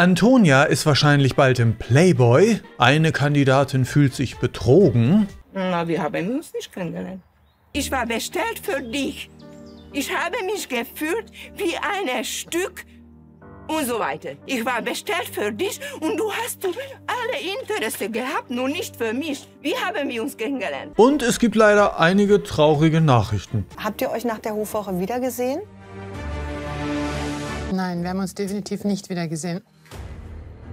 Antonia ist wahrscheinlich bald im Playboy. Eine Kandidatin fühlt sich betrogen. Na, wir haben uns nicht kennengelernt. Ich war bestellt für dich. Ich habe mich gefühlt wie ein Stück und so weiter. Ich war bestellt für dich und du hast alle Interesse gehabt, nur nicht für mich. Wie haben wir uns kennengelernt? Und es gibt leider einige traurige Nachrichten. Habt ihr euch nach der Hofwoche wiedergesehen? Nein, wir haben uns definitiv nicht wiedergesehen.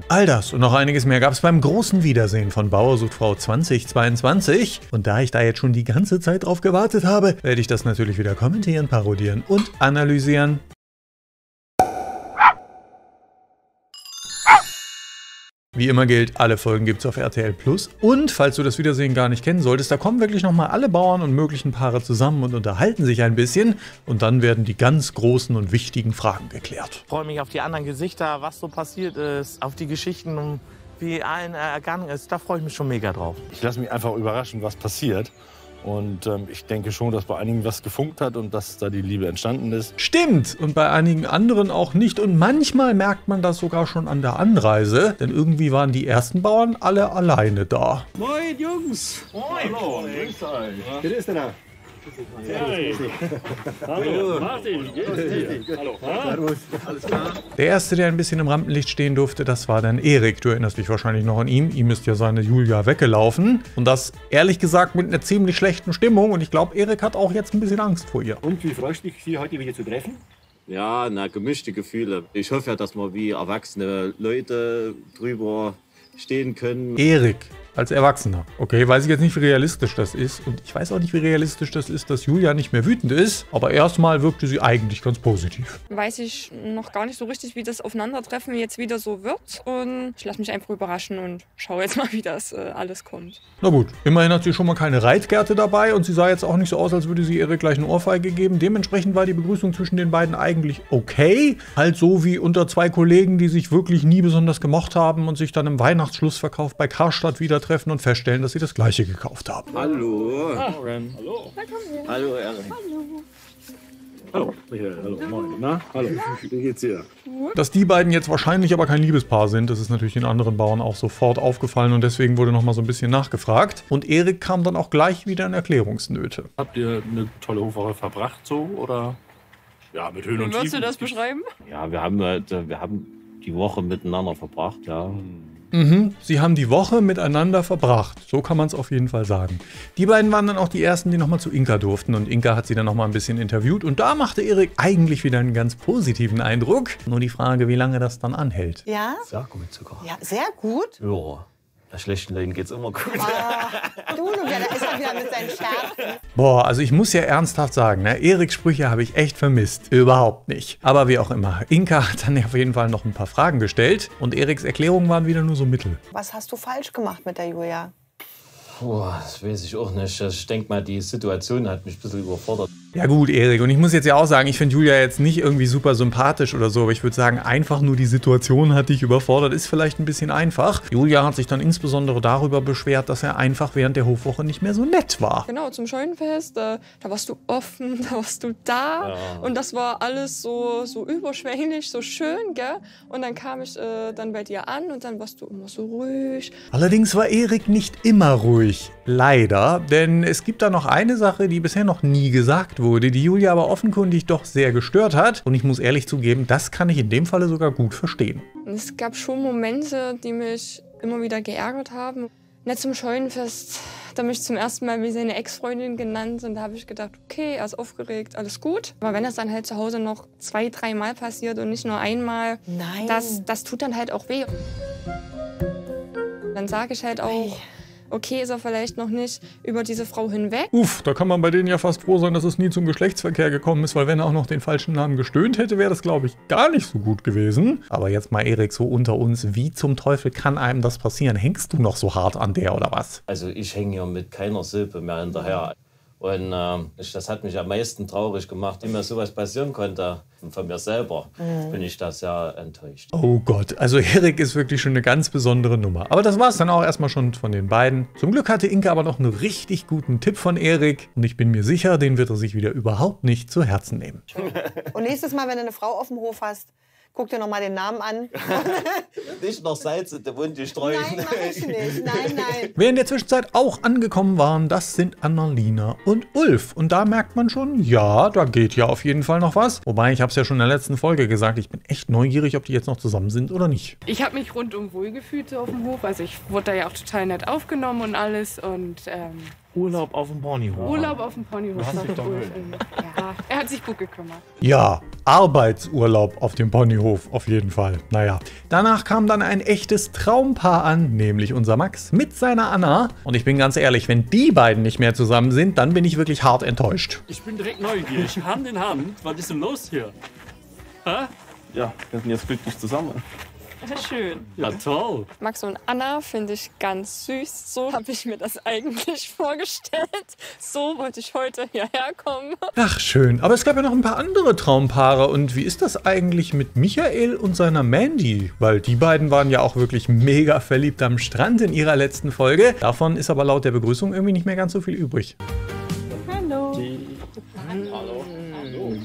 All das und noch einiges mehr gab es beim großen Wiedersehen von Bauer sucht Frau 2022. Und da ich da jetzt schon die ganze Zeit drauf gewartet habe, werde ich das natürlich wieder kommentieren, parodieren und analysieren. Wie immer gilt, alle Folgen gibt es auf RTL Plus. Und falls du das Wiedersehen gar nicht kennen solltest, da kommen wirklich nochmal alle Bauern und möglichen Paare zusammen und unterhalten sich ein bisschen. Und dann werden die ganz großen und wichtigen Fragen geklärt. Ich freue mich auf die anderen Gesichter, was so passiert ist, auf die Geschichten, wie allen ergangen ist. Da freue ich mich schon mega drauf. Ich lasse mich einfach überraschen, was passiert. Und ähm, ich denke schon, dass bei einigen was gefunkt hat und dass da die Liebe entstanden ist. Stimmt! Und bei einigen anderen auch nicht. Und manchmal merkt man das sogar schon an der Anreise. Denn irgendwie waren die ersten Bauern alle alleine da. Moin Jungs! Moin! Hallo, grüß euch! Wer ist denn da? Hallo, Martin. Hallo. Alles klar. Der erste, der ein bisschen im Rampenlicht stehen durfte, das war dann Erik. Du erinnerst dich wahrscheinlich noch an ihn. Ihm ist ja seine Julia weggelaufen. Und das ehrlich gesagt mit einer ziemlich schlechten Stimmung. Und ich glaube, Erik hat auch jetzt ein bisschen Angst vor ihr. Und wie freust du dich, sie heute wieder zu treffen? Ja, na, gemischte Gefühle. Ich hoffe ja, dass wir wie erwachsene Leute drüber stehen können. Erik als Erwachsener. Okay, weiß ich jetzt nicht, wie realistisch das ist. Und ich weiß auch nicht, wie realistisch das ist, dass Julia nicht mehr wütend ist. Aber erstmal wirkte sie eigentlich ganz positiv. Weiß ich noch gar nicht so richtig, wie das Aufeinandertreffen jetzt wieder so wird. Und ich lasse mich einfach überraschen und schaue jetzt mal, wie das äh, alles kommt. Na gut, immerhin hat sie schon mal keine Reitgerte dabei und sie sah jetzt auch nicht so aus, als würde sie Erik gleich eine Ohrfeige geben. Dementsprechend war die Begrüßung zwischen den beiden eigentlich okay. Halt so wie unter zwei Kollegen, die sich wirklich nie besonders gemocht haben und sich dann im Weihnachtsschlussverkauf bei Karstadt wieder treffen und feststellen, dass sie das gleiche gekauft haben. Hallo. Ah, Hallo. Hallo, Erik. Hallo. Michael, hallo. Moin. Na? Hallo. Wie geht's dir? Dass die beiden jetzt wahrscheinlich aber kein Liebespaar sind, das ist natürlich den anderen Bauern auch sofort aufgefallen und deswegen wurde nochmal so ein bisschen nachgefragt. Und Erik kam dann auch gleich wieder in Erklärungsnöte. Habt ihr eine tolle Hofwoche verbracht so oder? Ja, mit Höhen Wie und würdest du Tiefen. das beschreiben? Ja, wir haben, halt, äh, wir haben die Woche miteinander verbracht, ja. Mhm, sie haben die Woche miteinander verbracht. So kann man es auf jeden Fall sagen. Die beiden waren dann auch die ersten, die nochmal zu Inka durften. Und Inka hat sie dann nochmal ein bisschen interviewt. Und da machte Erik eigentlich wieder einen ganz positiven Eindruck. Nur die Frage, wie lange das dann anhält. Ja? Sehr gut sogar. Ja, sehr gut. Ja, bei schlechten Leuten geht's immer gut. Du, du, ja, da ist er wieder mit seinen Stärken. Boah, also ich muss ja ernsthaft sagen, ne, Eriks Sprüche habe ich echt vermisst. Überhaupt nicht. Aber wie auch immer. Inka hat dann auf jeden Fall noch ein paar Fragen gestellt. Und Eriks Erklärungen waren wieder nur so mittel. Was hast du falsch gemacht mit der Julia? Boah, das weiß ich auch nicht. Ich denke mal, die Situation hat mich ein bisschen überfordert. Ja gut, Erik, und ich muss jetzt ja auch sagen, ich finde Julia jetzt nicht irgendwie super sympathisch oder so, aber ich würde sagen, einfach nur die Situation hat dich überfordert, ist vielleicht ein bisschen einfach. Julia hat sich dann insbesondere darüber beschwert, dass er einfach während der Hofwoche nicht mehr so nett war. Genau, zum Scheunenfest, äh, da warst du offen, da warst du da. Und das war alles so, so überschwänglich, so schön, gell? Und dann kam ich äh, dann bei dir an und dann warst du immer so ruhig. Allerdings war Erik nicht immer ruhig. Leider, denn es gibt da noch eine Sache, die bisher noch nie gesagt wurde, die Julia aber offenkundig doch sehr gestört hat. Und ich muss ehrlich zugeben, das kann ich in dem Falle sogar gut verstehen. Es gab schon Momente, die mich immer wieder geärgert haben. Nicht zum Scheunenfest, da mich zum ersten Mal wie seine Ex-Freundin genannt und da habe ich gedacht, okay, er ist aufgeregt, alles gut. Aber wenn das dann halt zu Hause noch zwei, dreimal passiert und nicht nur einmal, Nein. das, das tut dann halt auch weh. Dann sage ich halt auch, okay, ist er vielleicht noch nicht über diese Frau hinweg. Uff, da kann man bei denen ja fast froh sein, dass es nie zum Geschlechtsverkehr gekommen ist, weil wenn er auch noch den falschen Namen gestöhnt hätte, wäre das, glaube ich, gar nicht so gut gewesen. Aber jetzt mal, Erik, so unter uns, wie zum Teufel kann einem das passieren? Hängst du noch so hart an der oder was? Also ich hänge hier mit keiner Silbe mehr hinterher. Und ähm, ich, das hat mich am meisten traurig gemacht, wie mir sowas passieren konnte. Und von mir selber bin ich da sehr enttäuscht. Oh Gott, also Erik ist wirklich schon eine ganz besondere Nummer. Aber das war es dann auch erstmal schon von den beiden. Zum Glück hatte Inka aber noch einen richtig guten Tipp von Erik. Und ich bin mir sicher, den wird er sich wieder überhaupt nicht zu Herzen nehmen. Und nächstes Mal, wenn du eine Frau auf dem Hof hast, Guck dir noch mal den Namen an. Nicht noch Salz in den Mund gestreut. Nein, mach ich nicht. Nein, nein. Wer in der Zwischenzeit auch angekommen waren, das sind Annalena und Ulf. Und da merkt man schon, ja, da geht ja auf jeden Fall noch was. Wobei, ich habe es ja schon in der letzten Folge gesagt, ich bin echt neugierig, ob die jetzt noch zusammen sind oder nicht. Ich habe mich rundum wohlgefühlt so auf dem Hof. Also ich wurde da ja auch total nett aufgenommen und alles. Und ähm, Urlaub auf dem Ponyhof. Urlaub auf dem Ponyhof. Dich war doch cool. gewöhnt. Ja, er hat sich gut gekümmert. Ja, Arbeitsurlaub auf dem Ponyhof, auf jeden Fall. Naja, danach kam dann ein echtes Traumpaar an, nämlich unser Max mit seiner Anna. Und ich bin ganz ehrlich, wenn die beiden nicht mehr zusammen sind, dann bin ich wirklich hart enttäuscht. Ich bin direkt neugierig. Hand in Hand. Was ist denn los hier? Hä? Ja, wir sind jetzt glücklich zusammen. Schön. Ja, toll. Max und Anna finde ich ganz süß. So habe ich mir das eigentlich vorgestellt. So wollte ich heute hierher kommen. Ach, schön. Aber es gab ja noch ein paar andere Traumpaare. Und wie ist das eigentlich mit Michael und seiner Mandy? Weil die beiden waren ja auch wirklich mega verliebt am Strand in ihrer letzten Folge. Davon ist aber laut der Begrüßung irgendwie nicht mehr ganz so viel übrig. Hallo. Hallo.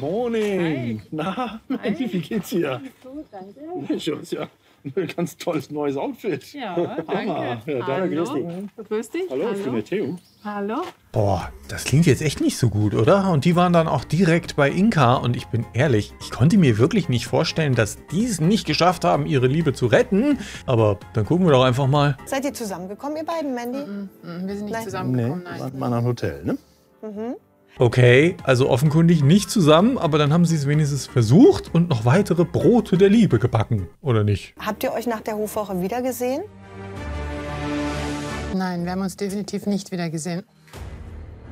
Morning. Na, Mandy, wie geht's dir? Gut, danke. Ist ja ein ganz tolles neues Outfit. Ja, Hammer. danke. Ja, danke, grüß dich. Grüß dich. Hallo, ich bin der Theo. Hallo. Boah, das klingt jetzt echt nicht so gut, oder? Und die waren dann auch direkt bei Inka. Und ich bin ehrlich, ich konnte mir wirklich nicht vorstellen, dass die es nicht geschafft haben, ihre Liebe zu retten. Aber dann gucken wir doch einfach mal. Seid ihr zusammengekommen, ihr beiden, Mandy? Mhm, Wir sind nicht Nein. Nee, zusammengekommen, wir nein. waren mal ein Hotel, ne? Okay, also offenkundig nicht zusammen, aber dann haben sie es wenigstens versucht und noch weitere Brote der Liebe gebacken, oder nicht? Habt ihr euch nach der Hofwoche wiedergesehen? Nein, wir haben uns definitiv nicht wieder gesehen.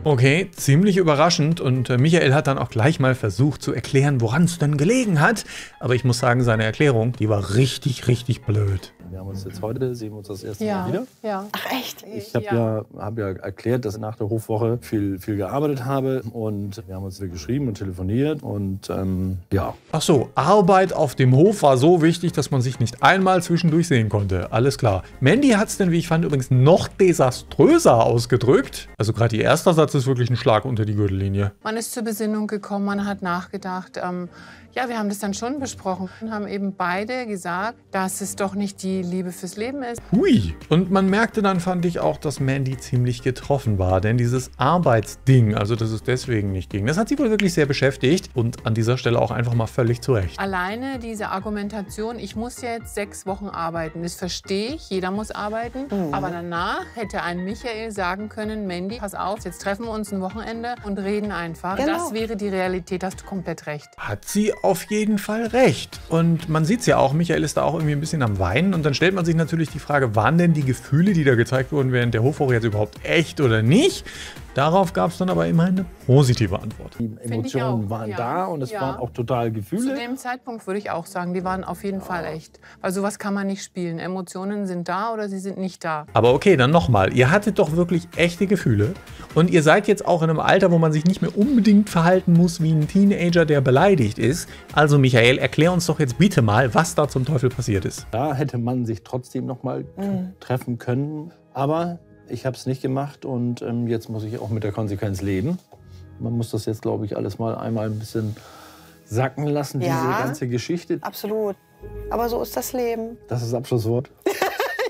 Okay, ziemlich überraschend und äh, Michael hat dann auch gleich mal versucht zu erklären, woran es denn gelegen hat. Aber ich muss sagen, seine Erklärung, die war richtig, richtig blöd. Wir haben uns jetzt heute, sehen wir uns das erste Ja, Mal wieder. ja. Ach echt? Ich habe ja. hab ja erklärt, dass ich nach der Hofwoche viel, viel gearbeitet habe und wir haben uns wieder geschrieben und telefoniert und ähm, ja, Ach so, Arbeit auf dem Hof war so wichtig, dass man sich nicht einmal zwischendurch sehen konnte. Alles klar. Mandy hat es denn, wie ich fand, übrigens noch desaströser ausgedrückt. Also gerade ihr erster Satz ist wirklich ein Schlag unter die Gürtellinie. Man ist zur Besinnung gekommen, man hat nachgedacht. Ähm, ja, wir haben das dann schon besprochen und haben eben beide gesagt, dass es doch nicht die Liebe fürs Leben ist. Hui. Und man merkte dann, fand ich auch, dass Mandy ziemlich getroffen war. Denn dieses Arbeitsding, also dass es deswegen nicht ging, das hat sie wohl wirklich sehr beschäftigt. Und an dieser Stelle auch einfach mal völlig zurecht. Alleine diese Argumentation, ich muss jetzt sechs Wochen arbeiten, das verstehe ich, jeder muss arbeiten. Aber danach hätte ein Michael sagen können, Mandy, pass auf, jetzt treffen wir uns ein Wochenende und reden einfach. Genau. Das wäre die Realität, hast du komplett recht. Hat sie auf jeden Fall recht. Und man sieht es ja auch, Michael ist da auch irgendwie ein bisschen am Weinen. Und dann stellt man sich natürlich die Frage, waren denn die Gefühle, die da gezeigt wurden während der Hofwoche jetzt überhaupt echt oder nicht? Darauf gab es dann aber immerhin eine positive Antwort. die Emotionen auch, waren ja. da und es Ja. waren auch total Zu Gefühle. dem Zeitpunkt würde ich auch sagen, die waren auf jeden Fall echt. Weil sowas kann man nicht spielen. Emotionen sind da oder sie sind nicht da. Aber okay, dann nochmal. Ihr hattet doch wirklich echte Gefühle. Und ihr seid jetzt auch in einem Alter, wo man sich nicht mehr unbedingt verhalten muss wie ein Teenager, der beleidigt ist. Also Michael, erklär uns doch jetzt bitte mal, was da zum Teufel passiert ist. Da hätte man sich trotzdem noch mal treffen können. Aber ich habe es nicht gemacht und ähm, jetzt muss ich auch mit der Konsequenz leben. Man muss das jetzt, glaube ich, alles mal einmal ein bisschen sacken lassen, Ja. diese ganze Geschichte. Absolut. Aber so ist das Leben. Das ist das Abschlusswort.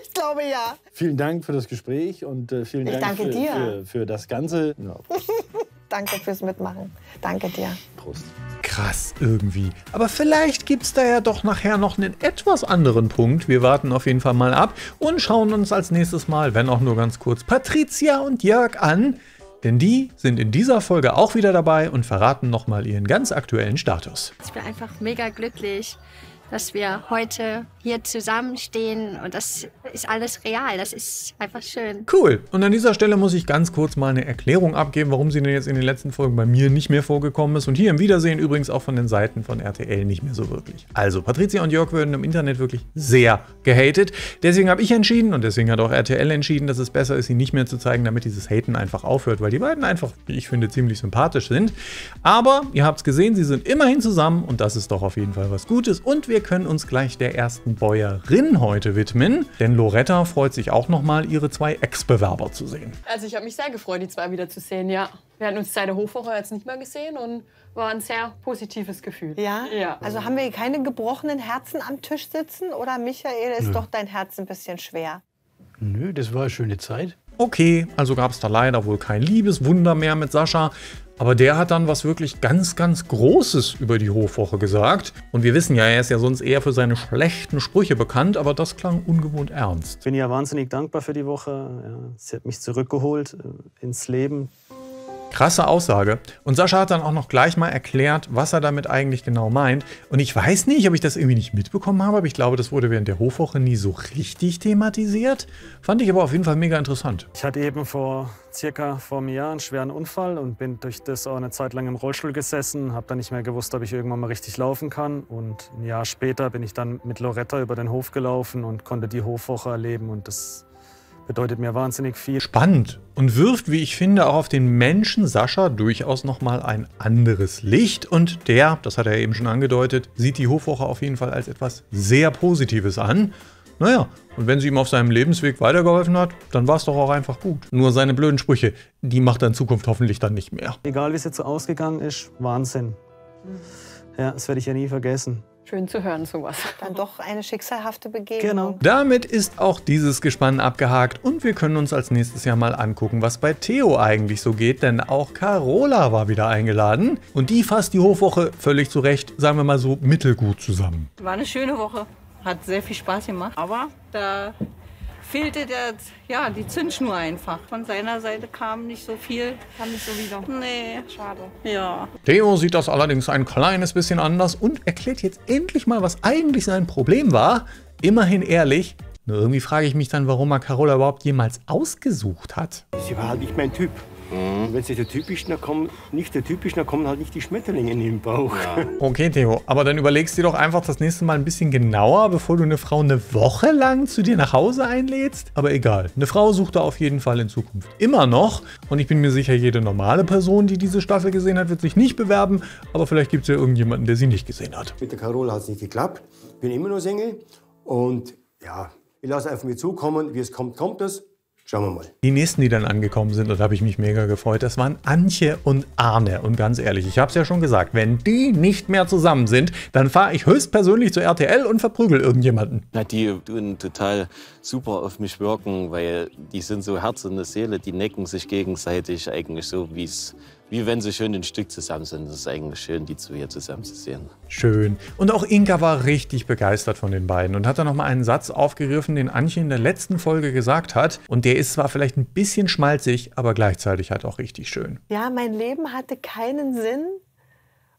Ich glaube ja. Vielen Dank für das Gespräch und äh, vielen Ich Dank danke für, dir. Für, für das Ganze. Ja, Danke fürs Mitmachen. Danke dir. Prost. Krass irgendwie. Aber vielleicht gibt es da ja doch nachher noch einen etwas anderen Punkt. Wir warten auf jeden Fall mal ab und schauen uns als nächstes mal, wenn auch nur ganz kurz, Patricia und Jörg an. Denn die sind in dieser Folge auch wieder dabei und verraten nochmal ihren ganz aktuellen Status. Ich bin einfach mega glücklich, dass wir heute hier zusammenstehen und das ist alles real. Das ist einfach schön. Cool. Und an dieser Stelle muss ich ganz kurz mal eine Erklärung abgeben, warum sie denn jetzt in den letzten Folgen bei mir nicht mehr vorgekommen ist. Und hier im Wiedersehen übrigens auch von den Seiten von RTL nicht mehr so wirklich. Also, Patricia und Jörg werden im Internet wirklich sehr gehatet. Deswegen habe ich entschieden und deswegen hat auch RTL entschieden, dass es besser ist, sie nicht mehr zu zeigen, damit dieses Haten einfach aufhört, weil die beiden einfach, wie ich finde, ziemlich sympathisch sind. Aber ihr habt es gesehen, sie sind immerhin zusammen und das ist doch auf jeden Fall was Gutes. Und wir wir können uns gleich der ersten Bäuerin heute widmen, denn Loretta freut sich auch nochmal, ihre zwei Ex-Bewerber zu sehen. Also ich habe mich sehr gefreut, die zwei wieder zu sehen, ja. Wir hatten uns seit der Hofwoche jetzt nicht mehr gesehen und war ein sehr positives Gefühl. Ja? Ja. Also haben wir hier keine gebrochenen Herzen am Tisch sitzen? Oder Michael, ist Nö. doch dein Herz ein bisschen schwer? Nö, das war eine schöne Zeit. Okay, also gab es da leider wohl kein Liebeswunder mehr mit Sascha. Aber der hat dann was wirklich ganz, ganz Großes über die Hofwoche gesagt. Und wir wissen ja, er ist ja sonst eher für seine schlechten Sprüche bekannt, aber das klang ungewohnt ernst. bin ja wahnsinnig dankbar für die Woche. Ja, sie hat mich zurückgeholt äh, ins Leben. Krasse Aussage. Und Sascha hat dann auch noch gleich mal erklärt, was er damit eigentlich genau meint. Und ich weiß nicht, ob ich das irgendwie nicht mitbekommen habe, aber ich glaube, das wurde während der Hofwoche nie so richtig thematisiert. Fand ich aber auf jeden Fall mega interessant. Ich hatte eben vor circa vor einem Jahr einen schweren Unfall und bin durch das auch eine Zeit lang im Rollstuhl gesessen. Habe dann nicht mehr gewusst, ob ich irgendwann mal richtig laufen kann. Und ein Jahr später bin ich dann mit Loretta über den Hof gelaufen und konnte die Hofwoche erleben. Und das bedeutet mir wahnsinnig viel. Spannend und wirft, wie ich finde, auch auf den Menschen Sascha durchaus nochmal ein anderes Licht. Und der, das hat er eben schon angedeutet, sieht die Hofwoche auf jeden Fall als etwas sehr Positives an. Naja, und wenn sie ihm auf seinem Lebensweg weitergeholfen hat, dann war es doch auch einfach gut. Nur seine blöden Sprüche, die macht er in Zukunft hoffentlich dann nicht mehr. Egal wie es jetzt so ausgegangen ist, Wahnsinn. Ja, das werde ich ja nie vergessen. Schön zu hören, sowas. Dann doch eine schicksalhafte Begegnung. Genau. Damit ist auch dieses Gespann abgehakt und wir können uns als nächstes ja mal angucken, was bei Theo eigentlich so geht, denn auch Carola war wieder eingeladen und die fasst die Hofwoche völlig zurecht, sagen wir mal so mittelgut zusammen. War eine schöne Woche. Hat sehr viel Spaß gemacht. Aber da fehlte der, ja, die Zündschnur einfach. Von seiner Seite kam nicht so viel. Kam nicht so wieder. Nee. Schade. Ja. Theo sieht das allerdings ein kleines bisschen anders und erklärt jetzt endlich mal, was eigentlich sein Problem war. Immerhin ehrlich. Nur irgendwie frage ich mich dann, warum er Carola überhaupt jemals ausgesucht hat. Sie war halt nicht mein Typ. Und wenn sie der typisch, dann kommen, nicht der typisch, dann kommen halt nicht die Schmetterlinge in den Bauch. Okay, Theo, aber dann überlegst du dir doch einfach das nächste Mal ein bisschen genauer, bevor du eine Frau eine Woche lang zu dir nach Hause einlädst. Aber egal, eine Frau sucht er auf jeden Fall in Zukunft immer noch. Und ich bin mir sicher, jede normale Person, die diese Staffel gesehen hat, wird sich nicht bewerben. Aber vielleicht gibt es ja irgendjemanden, der sie nicht gesehen hat. Mit der Carola hat es nicht geklappt. Bin immer noch Single. Und ja, ich lasse einfach mir zukommen. Wie es kommt, kommt es. Schauen wir mal. Die nächsten, die dann angekommen sind, und da habe ich mich mega gefreut, das waren Antje und Arne. Und ganz ehrlich, ich habe es ja schon gesagt, wenn die nicht mehr zusammen sind, dann fahre ich höchstpersönlich zu RTL und verprügel irgendjemanden. Na, die tun total super auf mich wirken, weil die sind so Herz und eine Seele, die necken sich gegenseitig eigentlich so, wie es wie wenn sie schön ein Stück zusammen sind. Das ist eigentlich schön, die zwei hier zusammen zu sehen. Schön. Und auch Inka war richtig begeistert von den beiden und hat dann nochmal einen Satz aufgegriffen, den Antje in der letzten Folge gesagt hat. Und der ist zwar vielleicht ein bisschen schmalzig, aber gleichzeitig halt auch richtig schön. Ja, mein Leben hatte keinen Sinn.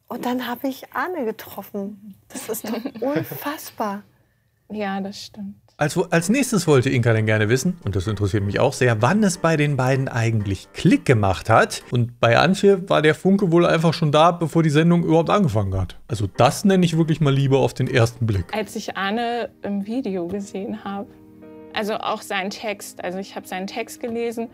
Und dann habe ich Arne getroffen. Das ist doch unfassbar. Ja, das stimmt. Also als nächstes wollte Inka dann gerne wissen, und das interessiert mich auch sehr, wann es bei den beiden eigentlich Klick gemacht hat. Und bei Antje war der Funke wohl einfach schon da, bevor die Sendung überhaupt angefangen hat. Also das nenne ich wirklich mal lieber auf den ersten Blick. Als ich Arne im Video gesehen habe, also auch seinen Text, also ich habe seinen Text gelesen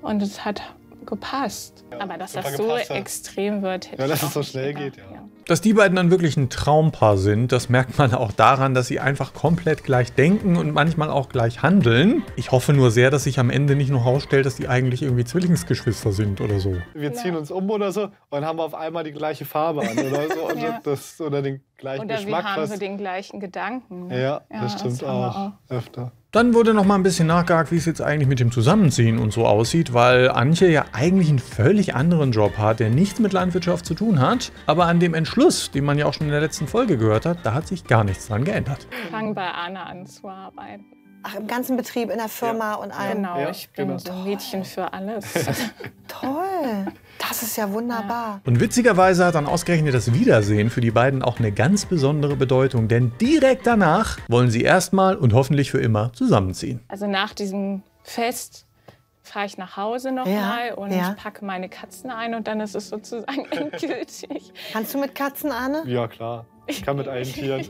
und es hat gepasst. Aber dass das so gepasst extrem wird, hätte Ja, dass es so schnell nicht geht, gedacht, ja. Dass die beiden dann wirklich ein Traumpaar sind, das merkt man auch daran, dass sie einfach komplett gleich denken und manchmal auch gleich handeln. Ich hoffe nur sehr, dass sich am Ende nicht noch herausstellt, dass die eigentlich irgendwie Zwillingsgeschwister sind oder so. Wir ziehen uns um oder so und dann haben wir auf einmal die gleiche Farbe an oder so. Und Ja. das, oder den gleichen Oder wir Geschmack. haben so fast. den gleichen Gedanken. ne? ja, das stimmt haben wir auch. Öfter. Dann wurde noch mal ein bisschen nachgehakt, wie es jetzt eigentlich mit dem Zusammenziehen und so aussieht, weil Antje ja eigentlich einen völlig anderen Job hat, der nichts mit Landwirtschaft zu tun hat. Aber an dem Entschluss, den man ja auch schon in der letzten Folge gehört hat, da hat sich gar nichts dran geändert. Ich fange bei Arne an zu arbeiten. Ach, im ganzen Betrieb, in der Firma und allem. Genau, Ja, ich bin genau. so ein Mädchen für alles. Toll. Das ist ja wunderbar. Und witzigerweise hat dann ausgerechnet das Wiedersehen für die beiden auch eine ganz besondere Bedeutung, denn direkt danach wollen sie erstmal und hoffentlich für immer zusammenziehen. Also nach diesem Fest fahre ich nach Hause Ja, nochmal und ja. packe meine Katzen ein und dann ist es sozusagen endgültig. Kannst du mit Katzen, Arne? Ja, klar. Ich kann mit allen Tieren.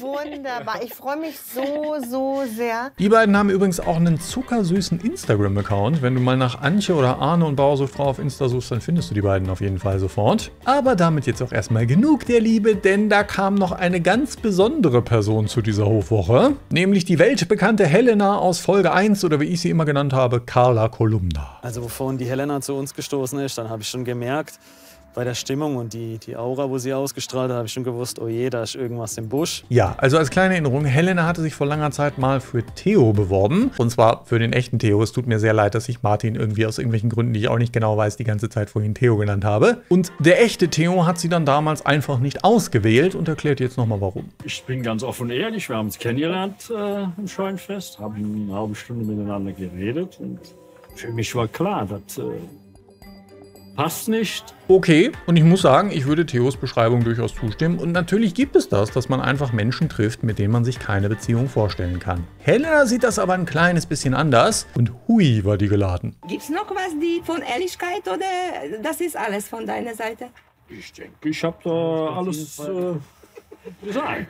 Wunderbar. Ich freue mich so, so sehr. Die beiden haben übrigens auch einen zuckersüßen Instagram-Account. Wenn du mal nach Antje oder Arne und Bauersuchtfrau auf Insta suchst, dann findest du die beiden auf jeden Fall sofort. Aber damit jetzt auch erstmal genug der Liebe, denn da kam noch eine ganz besondere Person zu dieser Hofwoche. Nämlich die weltbekannte Helena aus Folge 1 oder wie ich sie immer genannt habe, Carla Kolumna. Also bevor die Helena zu uns gestoßen ist, dann habe ich schon gemerkt, bei der Stimmung und die, die Aura, wo sie ausgestrahlt hat, habe ich schon gewusst, oh je, da ist irgendwas im Busch. Ja, also als kleine Erinnerung, Helena hatte sich vor langer Zeit mal für Theo beworben. Und zwar für den echten Theo. Es tut mir sehr leid, dass ich Martin irgendwie aus irgendwelchen Gründen, die ich auch nicht genau weiß, die ganze Zeit vorhin Theo genannt habe. Und der echte Theo hat sie dann damals einfach nicht ausgewählt und erklärt jetzt nochmal warum. Ich bin ganz offen und ehrlich. Wir haben uns kennengelernt äh, im Scheunfest, haben eine halbe Stunde miteinander geredet und für mich war klar, das äh, passt nicht. Okay, und ich muss sagen, ich würde Theos Beschreibung durchaus zustimmen. Und natürlich gibt es das, dass man einfach Menschen trifft, mit denen man sich keine Beziehung vorstellen kann. Helena sieht das aber ein kleines bisschen anders und hui war die geladen. Gibt's noch was die von Ehrlichkeit oder das ist alles von deiner Seite? Ich denke, ich habe da alles äh.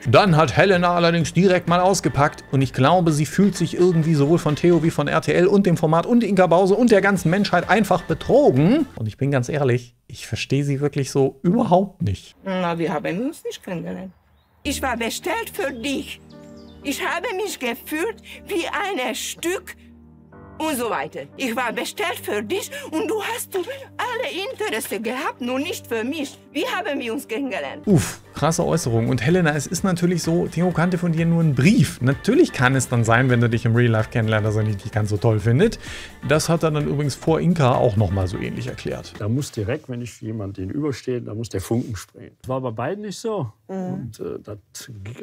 Dann hat Helena allerdings direkt mal ausgepackt und ich glaube, sie fühlt sich irgendwie sowohl von Theo wie von RTL und dem Format und Inka Bause und der ganzen Menschheit einfach betrogen. Und ich bin ganz ehrlich, ich verstehe sie wirklich so überhaupt nicht. Na, wir haben uns nicht kennengelernt. Ich war bestellt für dich. Ich habe mich gefühlt wie ein Stück und so weiter. Ich war bestellt für dich und du hast alle Interesse gehabt, nur nicht für mich. Wie haben wir uns kennengelernt? Uff, krasse Äußerung. Und Helena, es ist natürlich so, Theo kannte von dir nur einen Brief. Natürlich kann es dann sein, wenn du dich im Real Life kennenlernst, dass er dich nicht ganz so toll findet. Das hat er dann übrigens vor Inka auch nochmal so ähnlich erklärt. Da muss direkt, wenn ich jemand gegenüberstehe, da muss der Funken springen. Das war bei beiden nicht so. Mhm. Und äh, das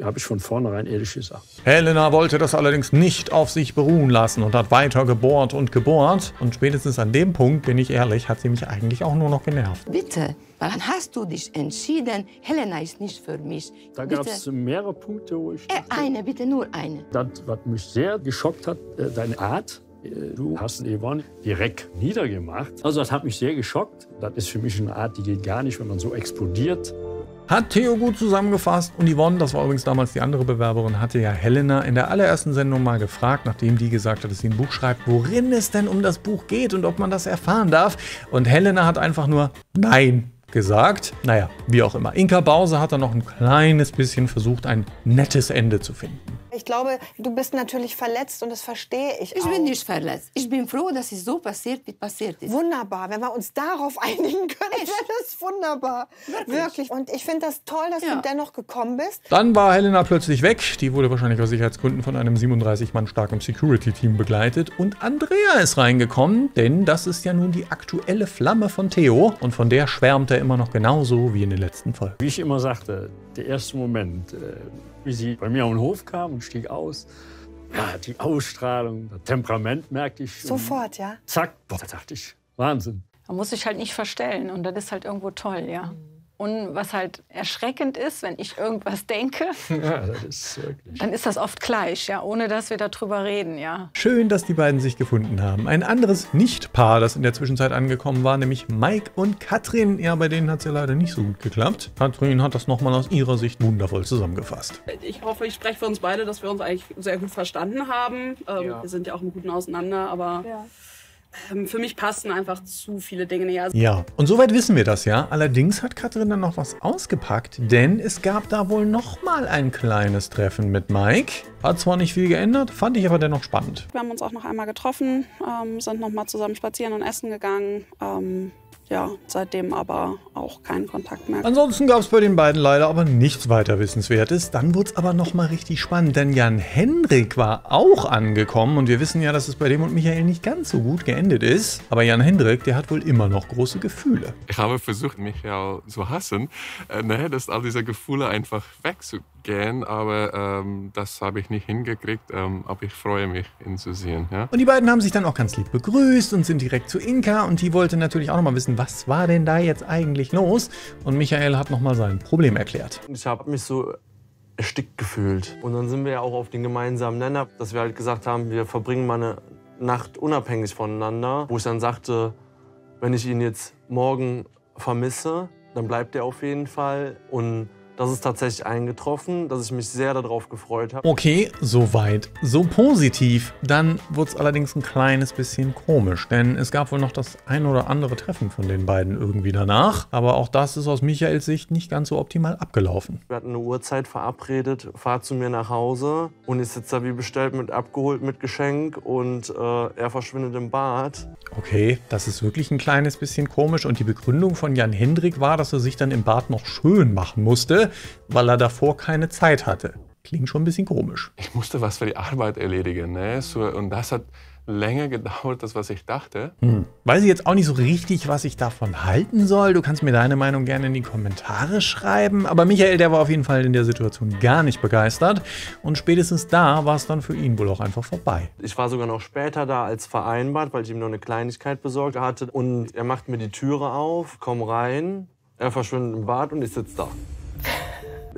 habe ich von vornherein ehrlich gesagt. Helena wollte das allerdings nicht auf sich beruhen lassen und hat weiter gebohrt und gebohrt. Und spätestens an dem Punkt, bin ich ehrlich, hat sie mich eigentlich auch nur noch genervt. Bitte, wann hast du dich entschieden, Helena ist nicht für mich? Da gab es mehrere Punkte, wo ich. Äh, eine, bitte nur eine. Das, was mich sehr geschockt hat, äh, deine Art. Äh, Du hast Yvonne direkt niedergemacht. Also das hat mich sehr geschockt. Das ist für mich eine Art, die geht gar nicht, wenn man so explodiert. Hat Theo gut zusammengefasst und Yvonne, das war übrigens damals die andere Bewerberin, hatte ja Helena in der allerersten Sendung mal gefragt, nachdem die gesagt hat, dass sie ein Buch schreibt, worin es denn um das Buch geht und ob man das erfahren darf. Und Helena hat einfach nur Nein gesagt. Naja, wie auch immer. Inka Bause hat dann noch ein kleines bisschen versucht, ein nettes Ende zu finden. Ich glaube, du bist natürlich verletzt und das verstehe ich Ich auch. bin nicht verletzt. Ich bin froh, dass es so passiert, wie passiert ist. Wunderbar. Wenn wir uns darauf einigen können, wäre das wunderbar. Wirklich. Und ich finde das toll, dass du dennoch gekommen bist. Dann war Helena plötzlich weg. Die wurde wahrscheinlich aus Sicherheitsgründen von einem 37 Mann starken Security-Team begleitet. Und Andrea ist reingekommen, denn das ist ja nun die aktuelle Flamme von Theo. Und von der schwärmt er immer noch genauso wie in den letzten Folgen. Wie ich immer sagte, der erste Moment, äh, wie sie bei mir auf den Hof kam und stieg aus, ja, die Ausstrahlung, das Temperament merkte ich. Sofort, ja. Zack, boah, da dachte ich, Wahnsinn. Man muss sich halt nicht verstellen und das ist halt irgendwo toll, ja. Und was halt erschreckend ist, wenn ich irgendwas denke, Ja, das ist dann ist das oft gleich, ja, ohne dass wir darüber reden, ja. Schön, dass die beiden sich gefunden haben. Ein anderes Nicht-Paar, das in der Zwischenzeit angekommen war, nämlich Mike und Katrin. Ja, bei denen hat es ja leider nicht so gut geklappt. Katrin hat das nochmal aus ihrer Sicht wundervoll zusammengefasst. Ich hoffe, ich spreche für uns beide, dass wir uns eigentlich sehr gut verstanden haben. Ähm, Ja. Wir sind ja auch im Guten auseinander, aber ähm, für mich passen einfach zu viele Dinge näher. Ja, und soweit wissen wir das ja. Allerdings hat Katrin dann noch was ausgepackt, denn es gab da wohl nochmal ein kleines Treffen mit Mike. Hat zwar nicht viel geändert, fand ich aber dennoch spannend. Wir haben uns auch noch einmal getroffen, ähm, sind noch mal zusammen spazieren und essen gegangen. Ähm, ja, seitdem aber auch keinen Kontakt mehr. Ansonsten gab es bei den beiden leider aber nichts weiter Wissenswertes. Dann wurde es aber nochmal richtig spannend, denn Jan Henrik war auch angekommen und wir wissen ja, dass es bei dem und Michael nicht ganz so gut geendet ist. Aber Jan Henrik, der hat wohl immer noch große Gefühle. Ich habe versucht, Michael zu hassen, äh, ne, dass all diese Gefühle einfach wegzugehen, aber ähm, das habe ich nicht hingekriegt. Ähm, aber ich freue mich, ihn zu sehen. Ja? Und die beiden haben sich dann auch ganz lieb begrüßt und sind direkt zu Inka und die wollte natürlich auch nochmal wissen, was war denn da jetzt eigentlich los? Und Michael hat nochmal sein Problem erklärt. Ich habe mich so erstickt gefühlt. Und dann sind wir ja auch auf den gemeinsamen Nenner, dass wir halt gesagt haben, wir verbringen mal eine Nacht unabhängig voneinander. Wo ich dann sagte, wenn ich ihn jetzt morgen vermisse, dann bleibt er auf jeden Fall. Und das ist tatsächlich eingetroffen, dass ich mich sehr darauf gefreut habe. Okay, soweit, so positiv. Dann wurde es allerdings ein kleines bisschen komisch, denn es gab wohl noch das ein oder andere Treffen von den beiden irgendwie danach. Aber auch das ist aus Michaels Sicht nicht ganz so optimal abgelaufen. Wir hatten eine Uhrzeit verabredet, fahr zu mir nach Hause und ich sitze da wie bestellt mit abgeholt mit Geschenk und äh, er verschwindet im Bad. Okay, das ist wirklich ein kleines bisschen komisch und die Begründung von Jan Hendrik war, dass er sich dann im Bad noch schön machen musste, weil er davor keine Zeit hatte. Klingt schon ein bisschen komisch. Ich musste was für die Arbeit erledigen. Ne? So, und das hat länger gedauert, als was ich dachte. Hm. Weiß ich jetzt auch nicht so richtig, was ich davon halten soll. Du kannst mir deine Meinung gerne in die Kommentare schreiben. Aber Michael, der war auf jeden Fall in der Situation gar nicht begeistert. Und spätestens da war es dann für ihn wohl auch einfach vorbei. Ich war sogar noch später da als vereinbart, weil ich ihm noch eine Kleinigkeit besorgt hatte. Und er macht mir die Türe auf, komm rein, er verschwindet im Bad und ich sitze da.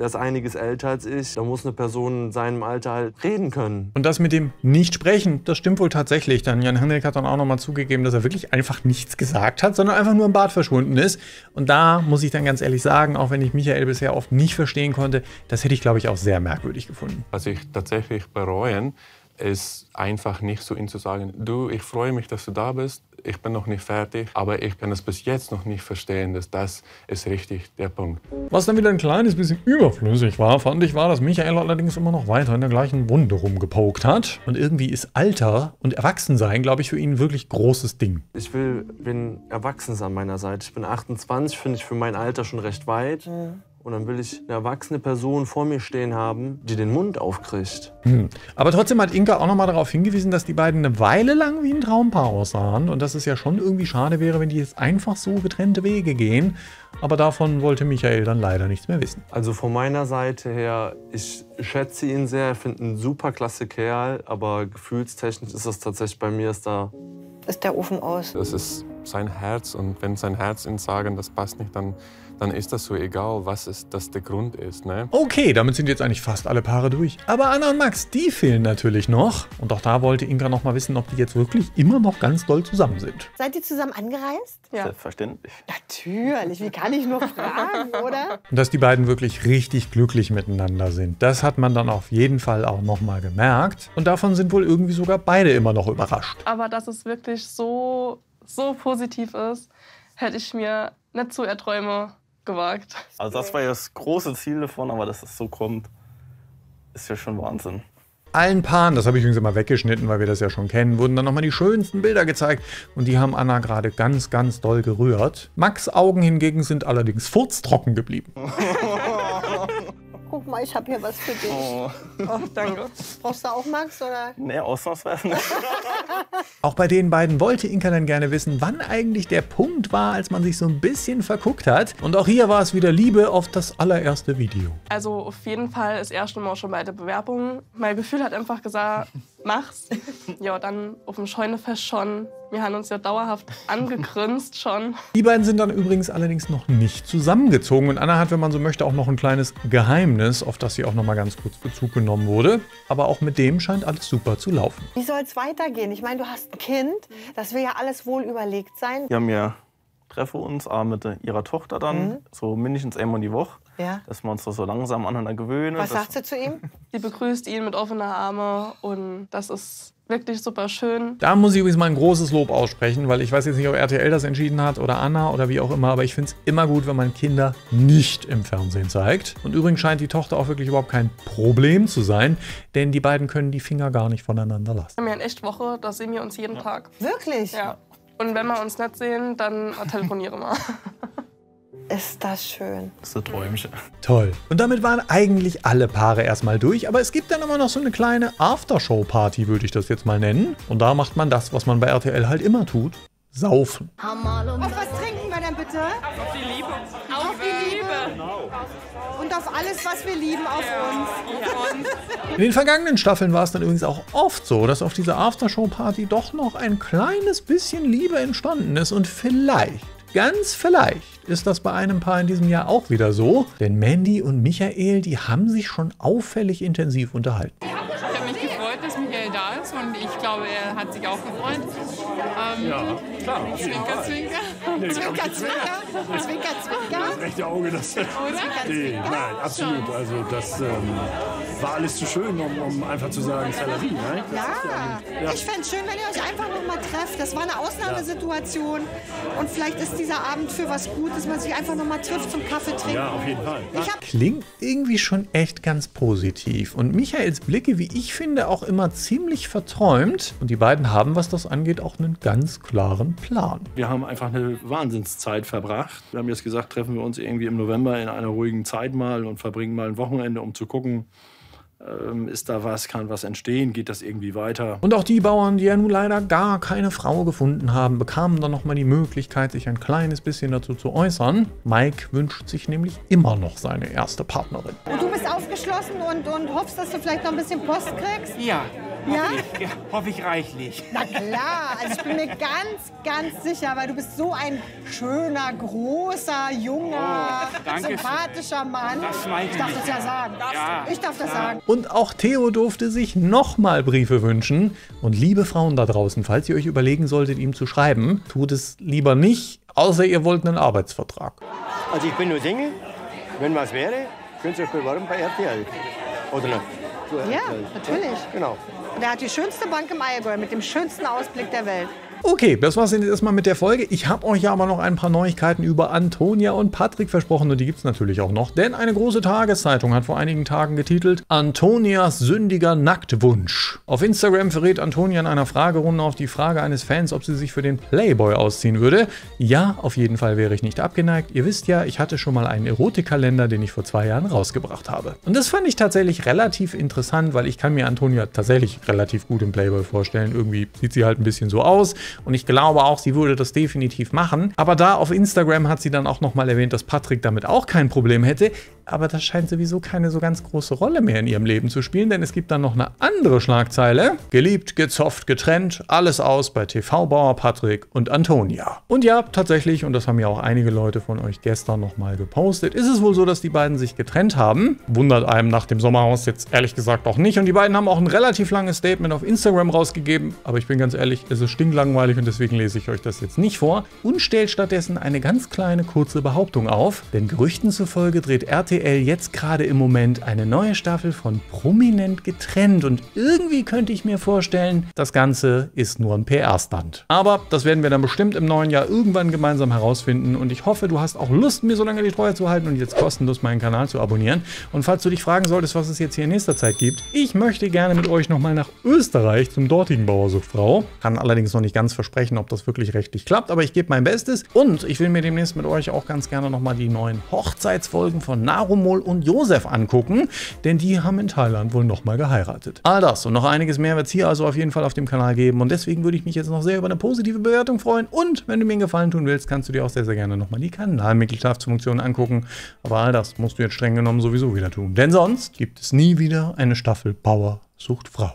Ist einiges älter als ich. Da muss eine Person in seinem Alter halt reden können. Und das mit dem Nicht-Sprechen, das stimmt wohl tatsächlich. Denn Jan Henrik hat dann auch nochmal zugegeben, dass er wirklich einfach nichts gesagt hat, sondern einfach nur im Bad verschwunden ist. Und da muss ich dann ganz ehrlich sagen, auch wenn ich Michael bisher oft nicht verstehen konnte, das hätte ich, glaube ich, auch sehr merkwürdig gefunden. Was ich tatsächlich bereuen, ist einfach nicht so ihn zu sagen, du, ich freue mich, dass du da bist, ich bin noch nicht fertig, aber ich kann es bis jetzt noch nicht verstehen, dass das ist richtig der Punkt. Was dann wieder ein kleines bisschen überflüssig war, fand ich, war, dass Michael allerdings immer noch weiter in der gleichen Wunde rumgepokt hat. Und irgendwie ist Alter und Erwachsensein, glaube ich, für ihn wirklich großes Ding. Ich will, bin erwachsen an meiner Seite. Ich bin 28, finde ich für mein Alter schon recht weit. Und dann will ich eine erwachsene Person vor mir stehen haben, die den Mund aufkriegt. Hm. Aber trotzdem hat Inka auch nochmal darauf hingewiesen, dass die beiden eine Weile lang wie ein Traumpaar aussahen und dass es ja schon irgendwie schade wäre, wenn die jetzt einfach so getrennte Wege gehen. Aber davon wollte Michael dann leider nichts mehr wissen. Also von meiner Seite her, ich schätze ihn sehr, finde einen super klasse Kerl, aber gefühlstechnisch ist das tatsächlich bei mir ist da Ist der Ofen aus? Das ist sein Herz und wenn sein Herz ihn sagen, das passt nicht, dann, dann ist das so egal, was ist, das der Grund ist. Ne? Okay, damit sind jetzt eigentlich fast alle Paare durch. Aber Anna und Max, die fehlen natürlich noch. Und auch da wollte Inka noch mal wissen, ob die jetzt wirklich immer noch ganz doll zusammen sind. Seid ihr zusammen angereist? Ja. Selbstverständlich. Natürlich, wie kann ich nur fragen, oder? Und dass die beiden wirklich richtig glücklich miteinander sind, das hat man dann auf jeden Fall auch noch mal gemerkt. Und davon sind wohl irgendwie sogar beide immer noch überrascht. Aber dass es wirklich so, so positiv ist, hätte ich mir nicht zu erträume gewagt. Also das war ja das große Ziel davon, aber dass es so kommt, ist ja schon Wahnsinn. Allen Paaren, das habe ich übrigens immer weggeschnitten, weil wir das ja schon kennen, wurden dann nochmal die schönsten Bilder gezeigt und die haben Anna gerade ganz, ganz doll gerührt. Max Augen hingegen sind allerdings furztrocken geblieben. Guck mal, ich habe hier was für dich. Oh. Oh, danke. Brauchst du auch, Max? Oder? Nee, ausnahmsweise nicht. Auch bei den beiden wollte Inka dann gerne wissen, wann eigentlich der Punkt war, als man sich so ein bisschen verguckt hat. Und auch hier war es wieder Liebe auf das allererste Video. Also auf jeden Fall ist er schon mal schon bei der Bewerbung. Mein Gefühl hat einfach gesagt, mach's. Ja, dann auf dem Scheunefest schon. Wir haben uns ja dauerhaft angegrinst schon. Die beiden sind dann übrigens allerdings noch nicht zusammengezogen und Anna hat, wenn man so möchte, auch noch ein kleines Geheimnis, auf das sie auch noch mal ganz kurz Bezug genommen wurde. Aber auch mit dem scheint alles super zu laufen. Wie soll es weitergehen? Ich meine, du hast ein Kind. Das will ja alles wohl überlegt sein. Wir haben ja treffen uns auch mit ihrer Tochter dann, Mhm. so mindestens einmal die Woche, Ja. dass wir uns da so langsam aneinander gewöhnen. Was sagt sie zu ihm? Sie begrüßt ihn mit offenen Armen und das ist wirklich super schön. Da muss ich übrigens mal ein großes Lob aussprechen, weil ich weiß jetzt nicht, ob RTL das entschieden hat oder Anna oder wie auch immer, aber ich finde es immer gut, wenn man Kinder nicht im Fernsehen zeigt. Und übrigens scheint die Tochter auch wirklich überhaupt kein Problem zu sein, denn die beiden können die Finger gar nicht voneinander lassen. Wir haben ja eine echt Woche, da sehen wir uns jeden Tag. Wirklich? Ja. Und wenn wir uns nicht sehen, dann telefonieren wir. Ist das schön. Das ist ein Träumchen. Toll. Und damit waren eigentlich alle Paare erstmal durch, aber es gibt dann immer noch so eine kleine Aftershow-Party, würde ich das jetzt mal nennen. Und da macht man das, was man bei RTL halt immer tut. Saufen. Auf was trinken wir denn bitte? Auf die Liebe. Auf die Liebe. Und auf alles, was wir lieben, auf uns. In den vergangenen Staffeln war es dann übrigens auch oft so, dass auf dieser Aftershow-Party doch noch ein kleines bisschen Liebe entstanden ist. Und vielleicht, ganz vielleicht, ist das bei einem Paar in diesem Jahr auch wieder so. Denn Mandy und Michael, die haben sich schon auffällig intensiv unterhalten. Ich habe mich gefreut, dass Michael da ist. und ich glaube, er hat sich auch gefreut. Ähm, Ja, klar, Zwinker, zwinker. Nee, zwinker, zwinker. Zwinker, zwinker. Das rechte Auge, das. Oder? Nee, nein, absolut. Also, das ähm, war alles zu schön, um, um einfach zu sagen, Sellerie. Ne? Ja, ja- ich fände es schön, wenn ihr euch einfach noch mal trefft. Das war eine Ausnahmesituation und vielleicht ist dieser Abend für was gut, dass man sich einfach noch mal trifft zum Kaffee trinken. Ja, auf jeden Fall. Klingt irgendwie schon echt ganz positiv. Und Michaels Blicke, wie ich finde, auch immer ziemlich verträumt. Und die beiden haben, was das angeht, auch einen ganz klaren Plan. Wir haben einfach eine Wahnsinnszeit verbracht. Wir haben jetzt gesagt, treffen wir uns irgendwie im November in einer ruhigen Zeit mal und verbringen mal ein Wochenende, um zu gucken, ähm, ist da was, kann was entstehen, geht das irgendwie weiter. Und auch die Bauern, die ja nun leider gar keine Frau gefunden haben, bekamen dann nochmal die Möglichkeit, sich ein kleines bisschen dazu zu äußern. Mike wünscht sich nämlich immer noch seine erste Partnerin. Und du bist aufgeschlossen und, und hoffst, dass du vielleicht noch ein bisschen Post kriegst? Ja. Ja? Hoffe ich, ja, hoffe ich reichlich. Na klar, also ich bin mir ganz, ganz sicher, weil du bist so ein schöner, großer, junger, Oh, sympathischer Mann. Das ich darf das ja sagen. Ja. Ich darf das Ja. sagen. Und auch Theo durfte sich nochmal Briefe wünschen. Und liebe Frauen da draußen, falls ihr euch überlegen solltet, ihm zu schreiben, tut es lieber nicht, außer ihr wollt einen Arbeitsvertrag. Also ich bin nur Single. Wenn was wäre, könnt ihr euch bewerben bei RTL. Oder nicht? Ja, natürlich. Genau. Und er hat die schönste Bank im Allgäu mit dem schönsten Ausblick der Welt. Okay, das war's jetzt erstmal mit der Folge. Ich habe euch ja aber noch ein paar Neuigkeiten über Antonia und Patrick versprochen und die gibt's natürlich auch noch. Denn eine große Tageszeitung hat vor einigen Tagen getitelt Antonias sündiger Nacktwunsch. Auf Instagram verrät Antonia in einer Fragerunde auf die Frage eines Fans, ob sie sich für den Playboy ausziehen würde. Ja, auf jeden Fall wäre ich nicht abgeneigt. Ihr wisst ja, ich hatte schon mal einen Erotikkalender, den ich vor zwei Jahren rausgebracht habe. Und das fand ich tatsächlich relativ interessant, weil ich kann mir Antonia tatsächlich relativ gut im Playboy vorstellen. Irgendwie sieht sie halt ein bisschen so aus. Und ich glaube auch, sie würde das definitiv machen. Aber da auf Instagram hat sie dann auch nochmal erwähnt, dass Patrick damit auch kein Problem hätte. Aber das scheint sowieso keine so ganz große Rolle mehr in ihrem Leben zu spielen, denn es gibt dann noch eine andere Schlagzeile. Geliebt, gezofft, getrennt, alles aus bei TV-Bauer Patrick und Antonia. Und ja, tatsächlich, und das haben ja auch einige Leute von euch gestern nochmal gepostet, ist es wohl so, dass die beiden sich getrennt haben. Wundert einem nach dem Sommerhaus jetzt ehrlich gesagt auch nicht. Und die beiden haben auch ein relativ langes Statement auf Instagram rausgegeben. Aber ich bin ganz ehrlich, es ist stinklangweilig und deswegen lese ich euch das jetzt nicht vor. Und stellt stattdessen eine ganz kleine kurze Behauptung auf. Denn Gerüchten zufolge dreht RTL jetzt gerade im Moment eine neue Staffel von Prominent getrennt. Und irgendwie könnte ich mir vorstellen, das Ganze ist nur ein PR-Stand. Aber das werden wir dann bestimmt im neuen Jahr irgendwann gemeinsam herausfinden. Und ich hoffe, du hast auch Lust, mir so lange die Treue zu halten und jetzt kostenlos meinen Kanal zu abonnieren. Und falls du dich fragen solltest, was es jetzt hier in nächster Zeit gibt, ich möchte gerne mit euch nochmal nach Österreich zum dortigen Bauersuchtfrau. Kann allerdings noch nicht ganz versprechen, ob das wirklich rechtlich klappt, aber ich gebe mein Bestes. Und ich will mir demnächst mit euch auch ganz gerne nochmal die neuen Hochzeitsfolgen von Narumol und Josef angucken, denn die haben in Thailand wohl nochmal geheiratet. All das und noch einiges mehr wird es hier also auf jeden Fall auf dem Kanal geben. Und deswegen würde ich mich jetzt noch sehr über eine positive Bewertung freuen. Und wenn du mir einen Gefallen tun willst, kannst du dir auch sehr, sehr gerne nochmal die Kanalmitgliedschaftsfunktion angucken. Aber all das musst du jetzt streng genommen sowieso wieder tun. Denn sonst gibt es nie wieder eine Staffel Bauer sucht Frau.